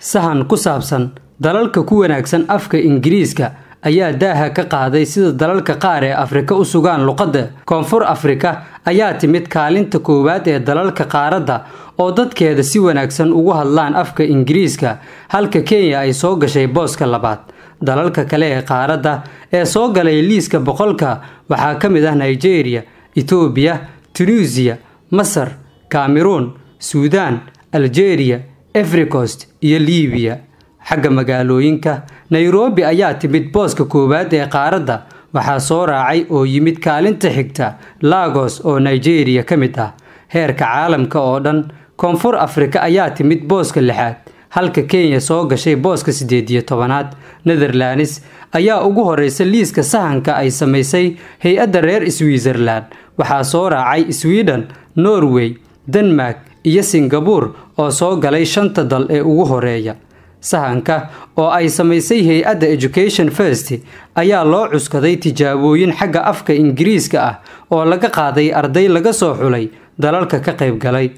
sahan ku saabsan dalalka ku wanaagsan afka ingiriiska ayaa daaha ka qaaday sida dalalka qaar ee afrika u sugaan luqadda. Koonfur afrika ayaa timid kaalinta koowaad ee dalalka qaaradda oo dadkeeda si wanaagsan ugu hadlaan afka ingiriiska halka kenya ay soo gashay booska labaad. Dalalka kale ee qaaradda ee soo galay liiska boqolka waxaa ka mid ah nigeria etoobiya tunisiya masar kameruun suudaan aljeeriya efricost iyo liibiya xagga magaalooyinka nairobi ayaa timid booska koowaad ee qaaradda. Waxaa soo raacay oo yimid kaalinta xigta lagos oo nigeria ka mid ah. Heerka caalamka oo dhan koonfur afrika ayaa timid booska lixaad. Halka kenya soo gashay booska siddeed iyo tobanaad. Netherlands ayaa ugu horeysa liiska sahanka ay samaysay hay'adda reer switzerland. Waxaa soo raacay sweden norway denmark iyo singabuur oo soo galay shanta dal ee ugu horreeya. Sahanka oo ay samaysay hay'adda education first ayaa loo cuskaday tijaabooyin xagga afka ingiriiska ah oo laga qaaday arday laga soo xulay dalalka ka qayb galay